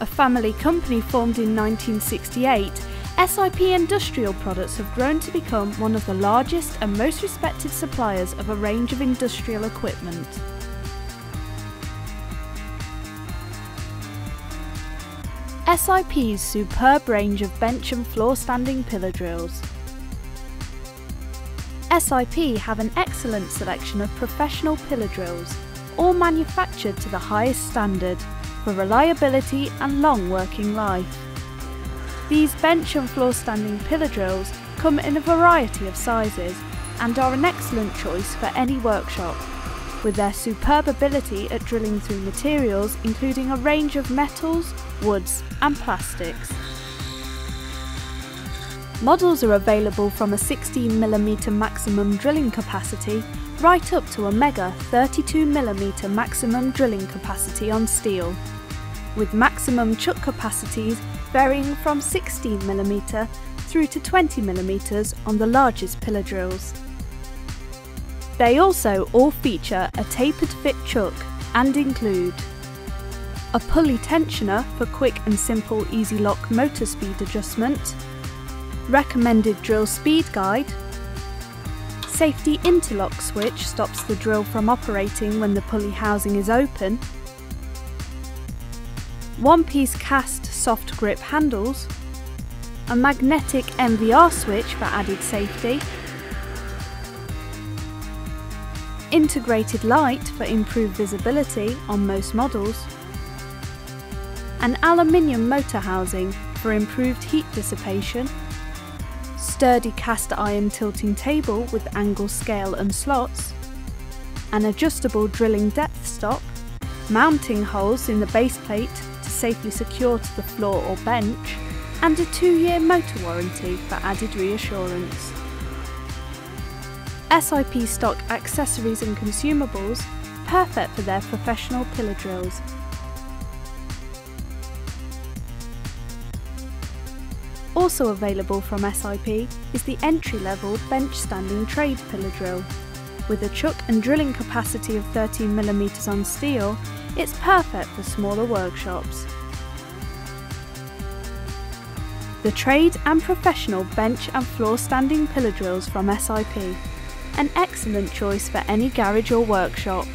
A family company formed in 1968, SIP Industrial Products have grown to become one of the largest and most respected suppliers of a range of industrial equipment. SIP's superb range of bench and floor standing pillar drills. SIP have an excellent selection of professional pillar drills, all manufactured to the highest standard for reliability and long working life. These bench and floor standing pillar drills come in a variety of sizes and are an excellent choice for any workshop, with their superb ability at drilling through materials including a range of metals, woods and plastics. Models are available from a 16mm maximum drilling capacity right up to a mega 32mm maximum drilling capacity on steel, with maximum chuck capacities varying from 16mm through to 20mm on the largest pillar drills. They also all feature a tapered fit chuck and include a pulley tensioner for quick and simple easy lock motor speed adjustment, recommended drill speed guide, safety interlock switch stops the drill from operating when the pulley housing is open, one-piece cast soft grip handles, a magnetic NVR switch for added safety, integrated light for improved visibility on most models, an aluminium motor housing for improved heat dissipation, sturdy cast iron tilting table with angle scale and slots, an adjustable drilling depth stop, mounting holes in the base plate to safely secure to the floor or bench, and a two-year motor warranty for added reassurance. SIP stock accessories and consumables, perfect for their professional pillar drills. Also available from SIP is the entry-level bench standing trade pillar drill. With a chuck and drilling capacity of 13mm on steel, it's perfect for smaller workshops. The trade and professional bench and floor standing pillar drills from SIP. An excellent choice for any garage or workshop.